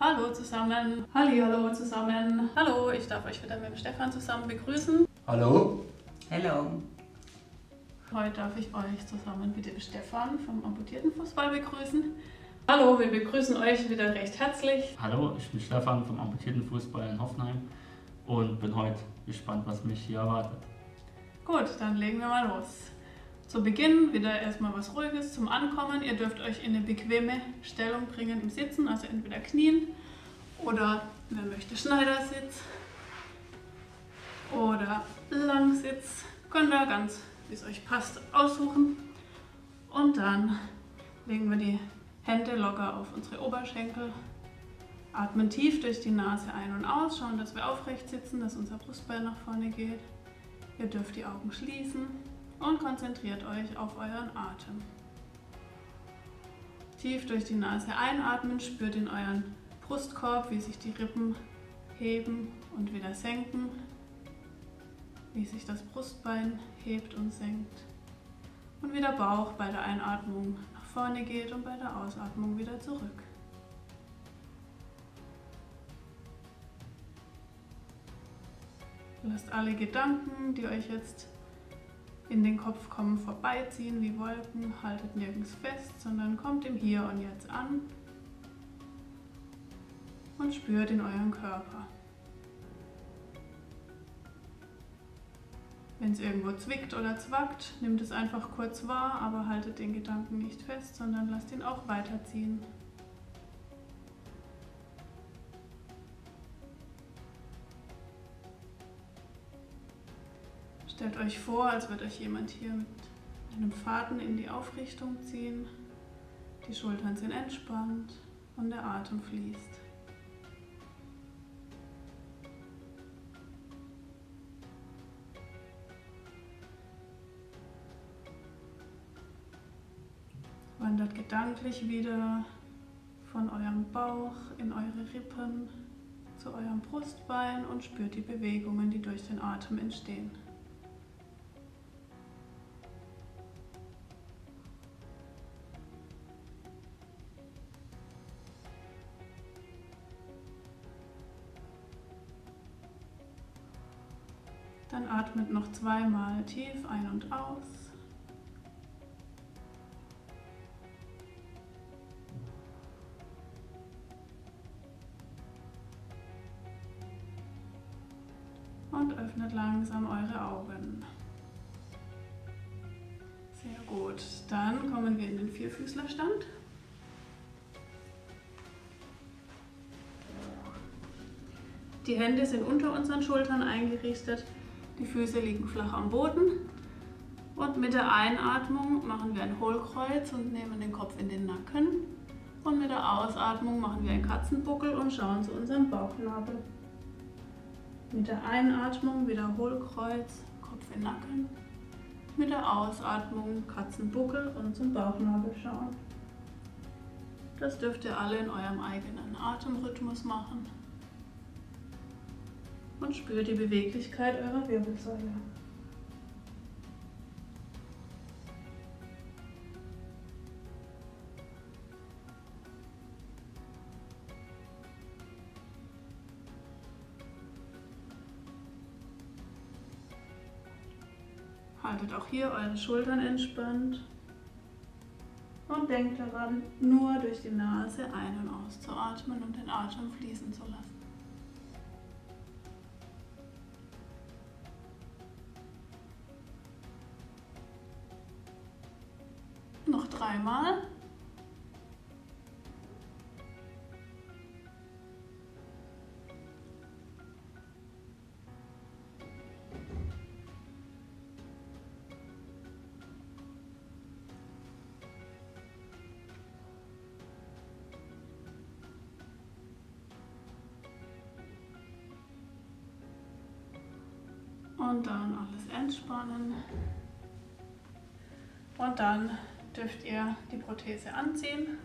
Hallo zusammen. Halli, hallo zusammen. Hallo, ich darf euch wieder mit dem Stefan zusammen begrüßen. Hallo. Hallo. Heute darf ich euch zusammen mit dem Stefan vom amputierten Fußball begrüßen. Hallo, wir begrüßen euch wieder recht herzlich. Hallo, ich bin Stefan vom amputierten Fußball in Hoffenheim und bin heute gespannt, was mich hier erwartet. Gut, dann legen wir mal los. Zu Beginn wieder erstmal was Ruhiges zum Ankommen. Ihr dürft euch in eine bequeme Stellung bringen im Sitzen, also entweder knien oder wer möchte Schneidersitz oder Langsitz. Könnt ihr ganz, wie es euch passt, aussuchen. Und dann legen wir die Hände locker auf unsere Oberschenkel. Atmen tief durch die Nase ein und aus, schauen, dass wir aufrecht sitzen, dass unser Brustbein nach vorne geht. Ihr dürft die Augen schließen und konzentriert euch auf euren Atem. Tief durch die Nase einatmen, spürt in euren Brustkorb, wie sich die Rippen heben und wieder senken, wie sich das Brustbein hebt und senkt und wie der Bauch bei der Einatmung nach vorne geht und bei der Ausatmung wieder zurück. Lasst alle Gedanken, die euch jetzt in den Kopf kommen, vorbeiziehen wie Wolken, haltet nirgends fest, sondern kommt im Hier und Jetzt an und spürt in euren Körper. Wenn es irgendwo zwickt oder zwackt, nimmt es einfach kurz wahr, aber haltet den Gedanken nicht fest, sondern lasst ihn auch weiterziehen. Stellt euch vor, als würde euch jemand hier mit einem Faden in die Aufrichtung ziehen. Die Schultern sind entspannt und der Atem fließt. Wandert gedanklich wieder von eurem Bauch in eure Rippen zu eurem Brustbein und spürt die Bewegungen, die durch den Atem entstehen. Dann atmet noch zweimal tief ein und aus. Und öffnet langsam eure Augen. Sehr gut. Dann kommen wir in den Vierfüßlerstand. Die Hände sind unter unseren Schultern eingerichtet. Die Füße liegen flach am Boden. Und mit der Einatmung machen wir ein Hohlkreuz und nehmen den Kopf in den Nacken. Und mit der Ausatmung machen wir einen Katzenbuckel und schauen zu unserem Bauchnabel. Mit der Einatmung wieder Hohlkreuz, Kopf in den Nacken. Mit der Ausatmung Katzenbuckel und zum Bauchnabel schauen. Das dürft ihr alle in eurem eigenen Atemrhythmus machen und spürt die Beweglichkeit eurer Wirbelsäule. Haltet auch hier eure Schultern entspannt und denkt daran, nur durch die Nase ein- und auszuatmen und den Atem fließen zu lassen. Dreimal. Und dann alles entspannen. Und dann dürft ihr die Prothese anziehen.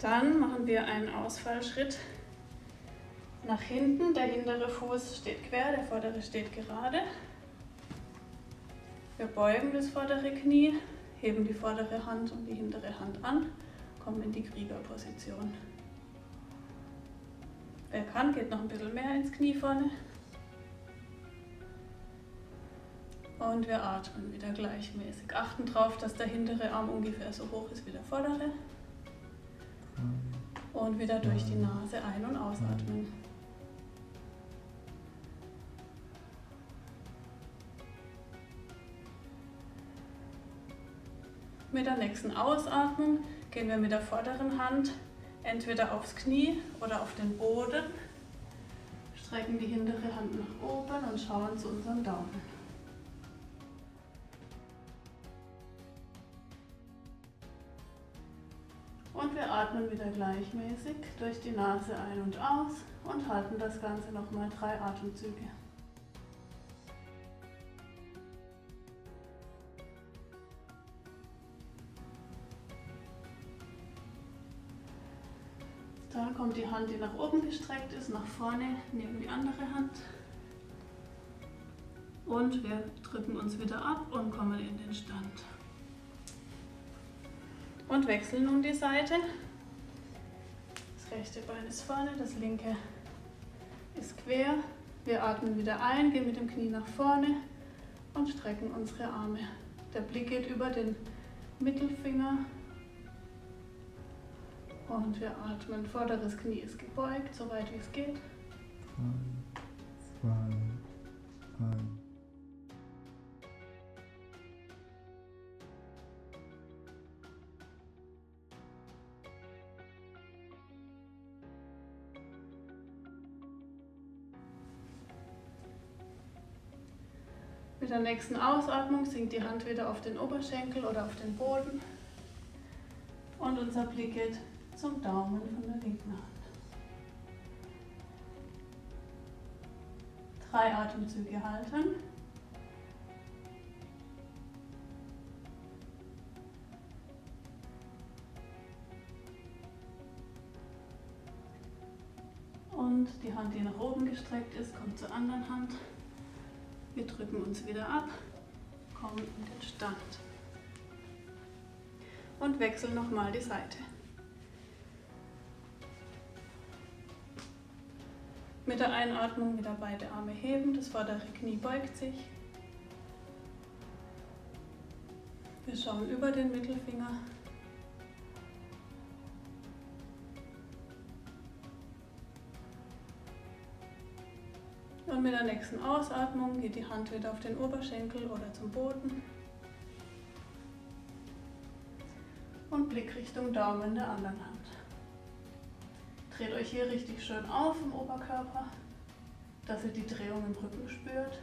Dann machen wir einen Ausfallschritt nach hinten. Der hintere Fuß steht quer, der vordere steht gerade. Wir beugen das vordere Knie, heben die vordere Hand und die hintere Hand an, kommen in die Kriegerposition. Wer kann, geht noch ein bisschen mehr ins Knie vorne. Und wir atmen wieder gleichmäßig. Achten darauf, dass der hintere Arm ungefähr so hoch ist wie der vordere. Und wieder durch die Nase ein- und ausatmen. Mit der nächsten Ausatmung gehen wir mit der vorderen Hand entweder aufs Knie oder auf den Boden, strecken die hintere Hand nach oben und schauen zu unserem Daumen. Und wir atmen wieder gleichmäßig durch die Nase ein und aus und halten das Ganze nochmal drei Atemzüge. Dann kommt die Hand, die nach oben gestreckt ist, nach vorne neben die andere Hand. Und wir drücken uns wieder ab und kommen in den Stand. Und wechseln nun die Seite. Das rechte Bein ist vorne, das linke ist quer. Wir atmen wieder ein, gehen mit dem Knie nach vorne und strecken unsere Arme. Der Blick geht über den Mittelfinger und wir atmen. Vorderes Knie ist gebeugt, so weit wie es geht. Zwei, ein. Mit der nächsten Ausatmung sinkt die Hand wieder auf den Oberschenkel oder auf den Boden. Und unser Blick geht zum Daumen von der linken Hand. Drei Atemzüge halten. Und die Hand, die nach oben gestreckt ist, kommt zur anderen Hand. Wir drücken uns wieder ab, kommen in den Stand und wechseln nochmal die Seite. Mit der Einatmung wieder beide Arme heben, das vordere Knie beugt sich. Wir schauen über den Mittelfinger. Und mit der nächsten Ausatmung geht die Hand wieder auf den Oberschenkel oder zum Boden. Und Blick Richtung Daumen der anderen Hand. Dreht euch hier richtig schön auf im Oberkörper, dass ihr die Drehung im Rücken spürt.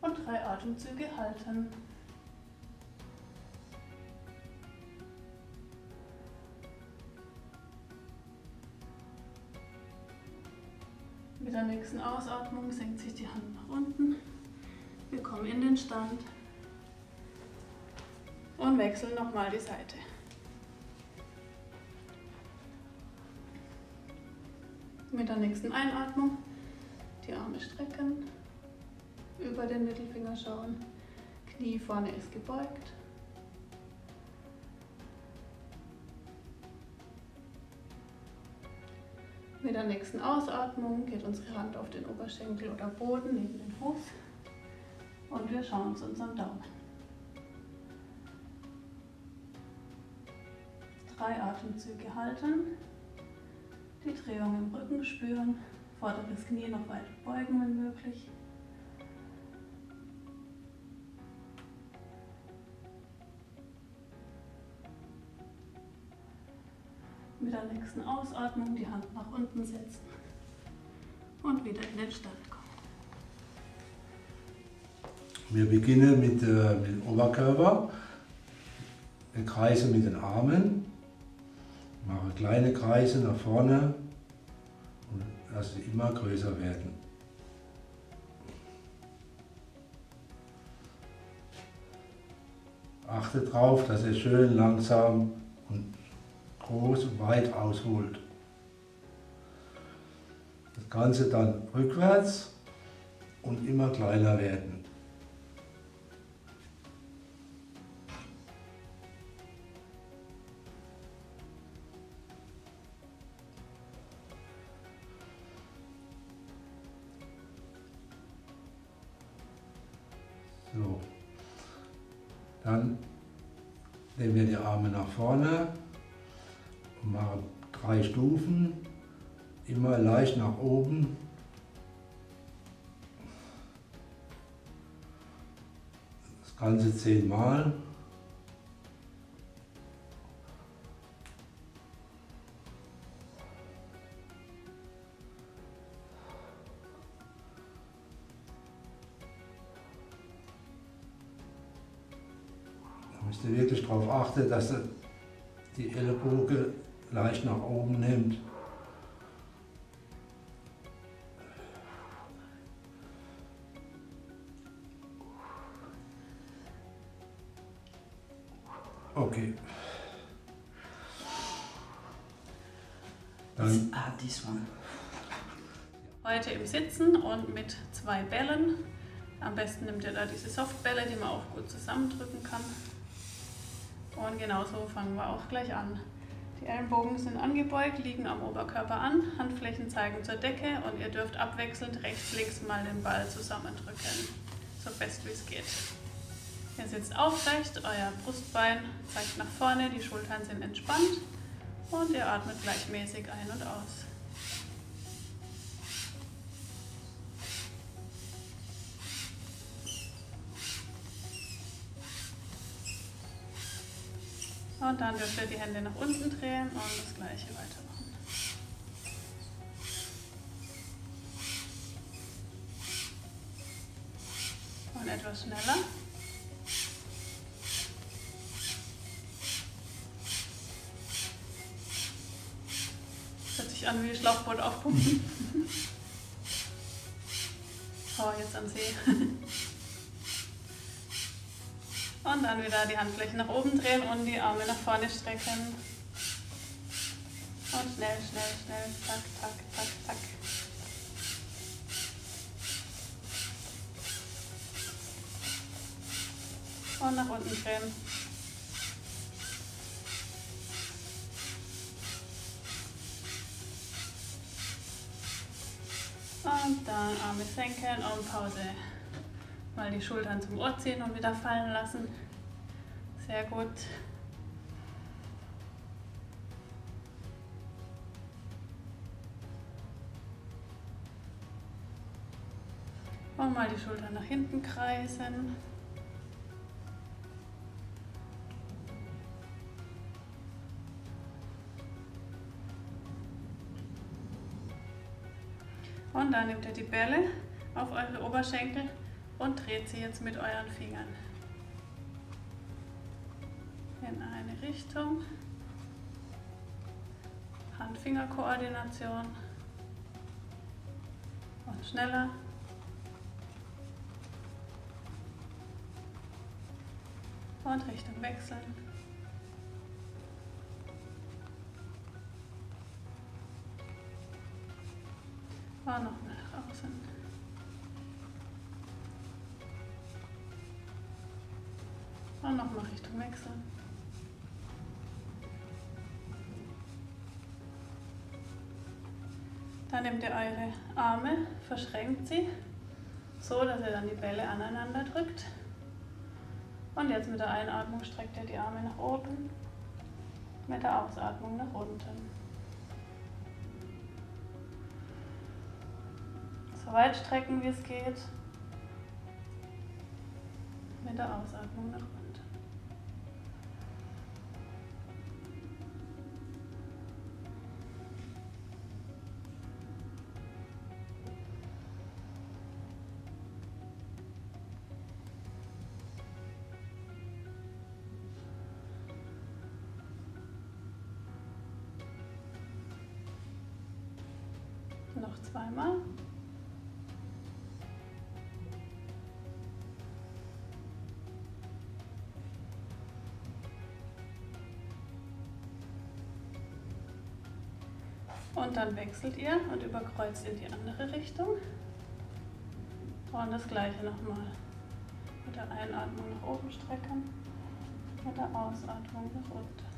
Und drei Atemzüge halten. Mit der nächsten Ausatmung senkt sich die Hand nach unten. Wir kommen in den Stand und wechseln nochmal die Seite. Mit der nächsten Einatmung die Arme strecken, über den Mittelfinger schauen, Knie vorne ist gebeugt. Mit der nächsten Ausatmung geht unsere Hand auf den Oberschenkel oder Boden neben den Fuß und wir schauen zu unserem Daumen. Drei Atemzüge halten. Die Drehung im Rücken spüren, vorderes Knie noch weit beugen, wenn möglich. Mit der nächsten Ausatmung die Hand nach unten setzen und wieder in den Stand kommen. Wir beginnen mit, äh, mit dem Oberkörper. Wir kreisen mit den Armen Mache kleine Kreise nach vorne und lasse sie immer größer werden. Achte darauf, dass ihr schön langsam und groß und weit ausholt. Das Ganze dann rückwärts und immer kleiner werden. So. Dann nehmen wir die Arme nach vorne und machen drei Stufen, immer leicht nach oben. Das Ganze zehnmal. Da ihr wirklich darauf achten, dass ihr die Ellenbogen leicht nach oben nimmt. Okay. Dann Ah, this one. Heute im Sitzen und mit zwei Bällen. Am besten nimmt ihr da diese Softbälle, die man auch gut zusammendrücken kann. Und genauso fangen wir auch gleich an. Die Ellenbogen sind angebeugt, liegen am Oberkörper an, Handflächen zeigen zur Decke und ihr dürft abwechselnd rechts, links mal den Ball zusammendrücken, so fest wie es geht. Ihr sitzt aufrecht, euer Brustbein zeigt nach vorne, die Schultern sind entspannt und ihr atmet gleichmäßig ein und aus. Und dann dürft ihr die Hände nach unten drehen und das gleiche weitermachen. Und etwas schneller. Hört sich an wie Schlauchboot aufpumpen. Oh, jetzt am See. Und dann wieder die Handflächen nach oben drehen und die Arme nach vorne strecken. Und schnell, schnell, schnell. Zack, zack, zack, zack. Und nach unten drehen. Und dann Arme senken und Pause. Mal die Schultern zum Ohr ziehen und wieder fallen lassen. Sehr gut. Und mal die Schultern nach hinten kreisen. Und dann nehmt ihr die Bälle auf eure Oberschenkel und dreht sie jetzt mit euren Fingern in eine Richtung. Hand-Finger-Koordination und schneller. Und Richtung wechseln. Und noch nach außen. Und nochmal Richtung wechseln. Dann nehmt ihr eure Arme, verschränkt sie, so dass ihr dann die Bälle aneinander drückt. Und jetzt mit der Einatmung streckt ihr die Arme nach oben, mit der Ausatmung nach unten. So weit strecken, wie es geht, mit der Ausatmung nach unten. Zweimal. Und dann wechselt ihr und überkreuzt in die andere Richtung. Und das gleiche nochmal. Mit der Einatmung nach oben strecken, mit der Ausatmung nach unten.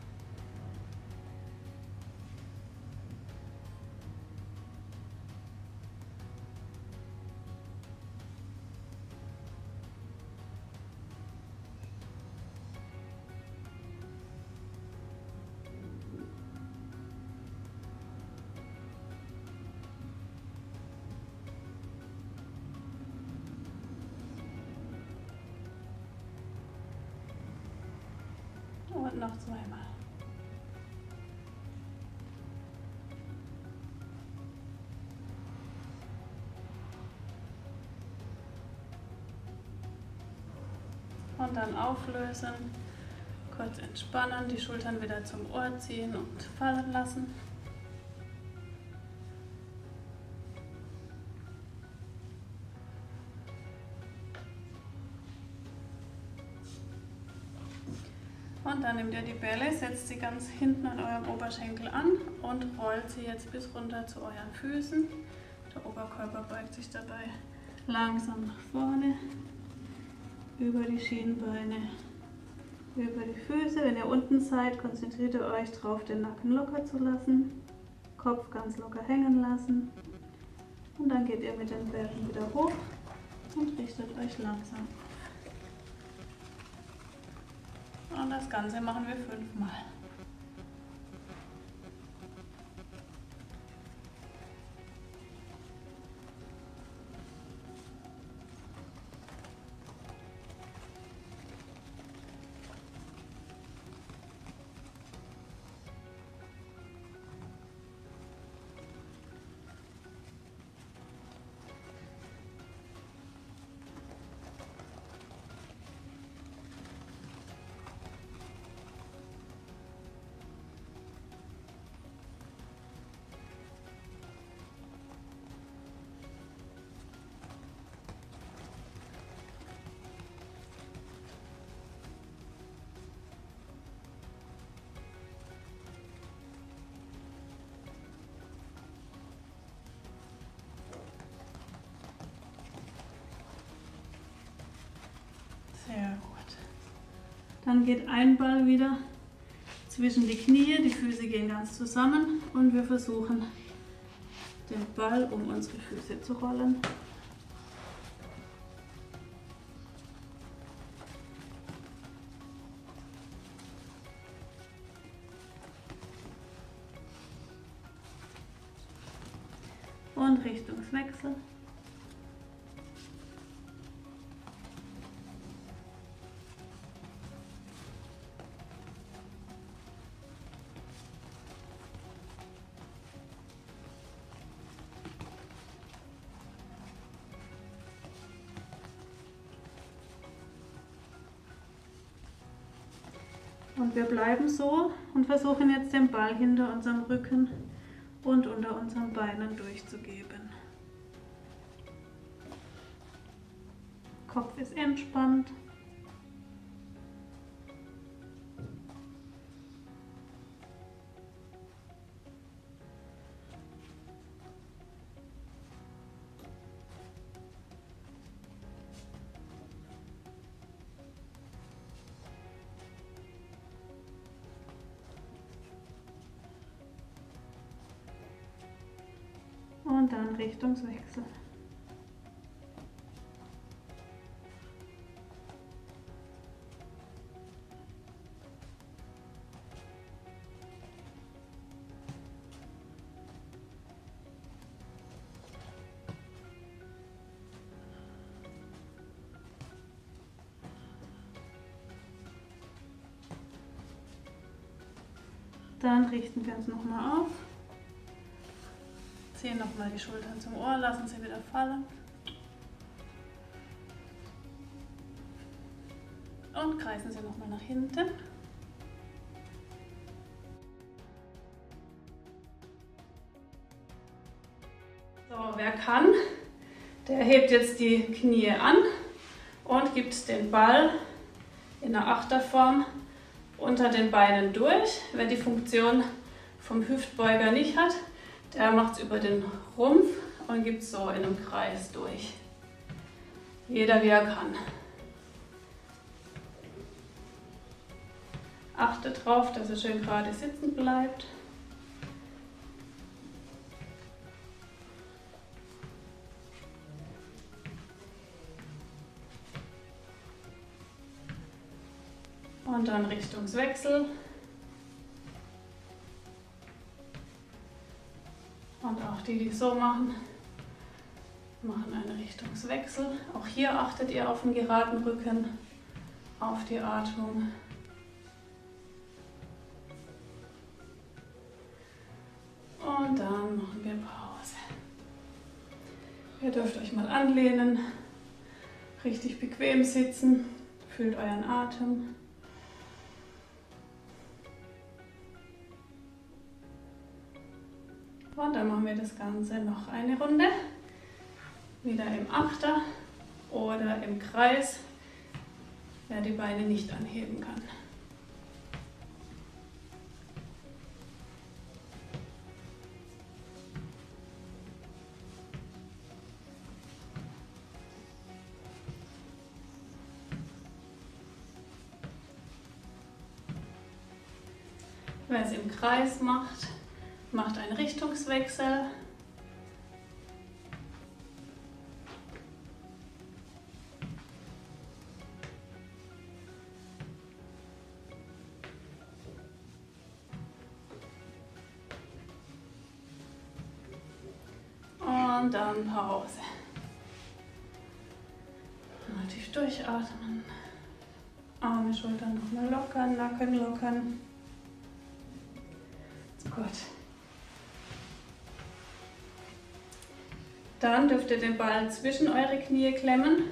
Noch zweimal. Und dann auflösen, kurz entspannen, die Schultern wieder zum Ohr ziehen und fallen lassen. Und dann nehmt ihr die Bälle, setzt sie ganz hinten an eurem Oberschenkel an und rollt sie jetzt bis runter zu euren Füßen. Der Oberkörper beugt sich dabei langsam nach vorne, über die Schienbeine, über die Füße. Wenn ihr unten seid, konzentriert ihr euch darauf, den Nacken locker zu lassen, Kopf ganz locker hängen lassen. Und dann geht ihr mit den Bällen wieder hoch und richtet euch langsam das Ganze machen wir fünfmal. Dann geht ein Ball wieder zwischen die Knie, die Füße gehen ganz zusammen und wir versuchen den Ball um unsere Füße zu rollen. Und Richtungswechsel. Und wir bleiben so und versuchen jetzt den Ball hinter unserem Rücken und unter unseren Beinen durchzugeben. Kopf ist entspannt. Richtungswechsel. Dann richten wir uns nochmal auf. Ziehen nochmal die Schultern zum Ohr, lassen sie wieder fallen. Und kreisen sie nochmal nach hinten. So, wer kann, der hebt jetzt die Knie an und gibt den Ball in der Achterform unter den Beinen durch. Wer die Funktion vom Hüftbeuger nicht hat, der macht es über den Rumpf und gibt so in einem Kreis durch. Jeder wie er kann. Achte darauf, dass er schön gerade sitzen bleibt. Und dann Richtungswechsel. Und auch die, die so machen, machen einen Richtungswechsel. Auch hier achtet ihr auf den geraden Rücken, auf die Atmung. Und dann machen wir Pause. Ihr dürft euch mal anlehnen, richtig bequem sitzen, fühlt euren Atem. Und dann machen wir das Ganze noch eine Runde. Wieder im Achter oder im Kreis, wer die Beine nicht anheben kann. Wer es im Kreis macht, macht einen Richtungswechsel. Und dann Pause. Mal tief durchatmen. Arme, Schultern nochmal lockern, Nacken lockern. Gut. Dann dürft ihr den Ball zwischen eure Knie klemmen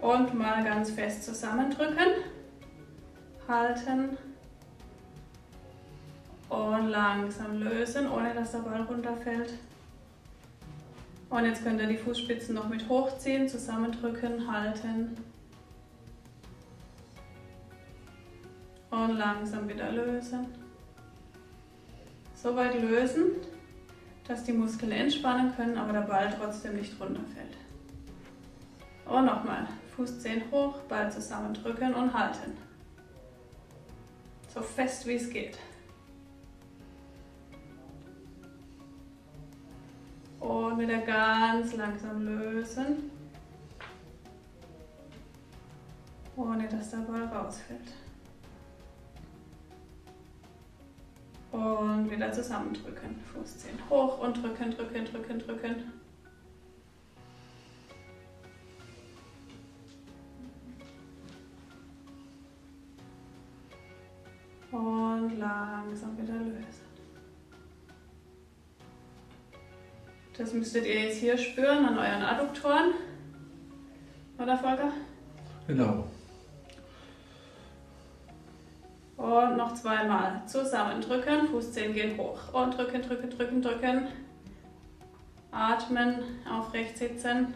und mal ganz fest zusammendrücken. Halten und langsam lösen, ohne dass der Ball runterfällt. Und jetzt könnt ihr die Fußspitzen noch mit hochziehen, zusammendrücken, halten. Und langsam wieder lösen so weit lösen, dass die Muskeln entspannen können, aber der Ball trotzdem nicht runterfällt. Und nochmal, Fußzehen hoch, Ball zusammendrücken und halten. So fest wie es geht. Und wieder ganz langsam lösen, ohne dass der Ball rausfällt. Und wieder zusammendrücken. Fußzehen hoch und drücken, drücken, drücken, drücken. Und langsam wieder lösen. Das müsstet ihr jetzt hier spüren an euren Adduktoren. Oder Volker? Genau. Und noch zweimal. Zusammen drücken, Fußzehen gehen hoch. Und drücken, drücken, drücken, drücken. Atmen, aufrecht sitzen.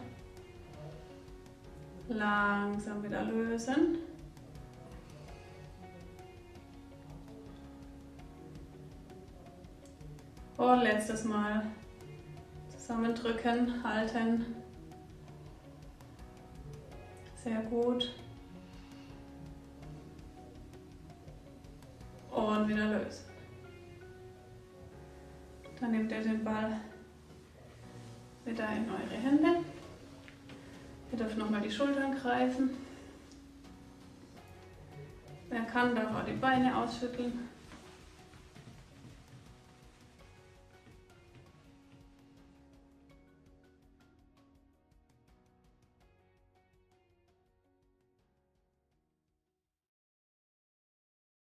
Langsam wieder lösen. Und letztes Mal. Zusammendrücken, halten. Sehr gut. Und wieder lösen. Dann nehmt ihr den Ball wieder in eure Hände. Ihr dürft nochmal die Schultern greifen. Wer kann, darf auch die Beine ausschütteln.